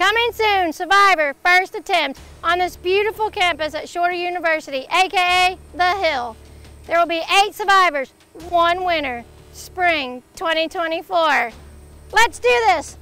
Coming soon, Survivor first attempt on this beautiful campus at Shorter University, aka The Hill. There will be eight survivors, one winner, spring 2024. Let's do this!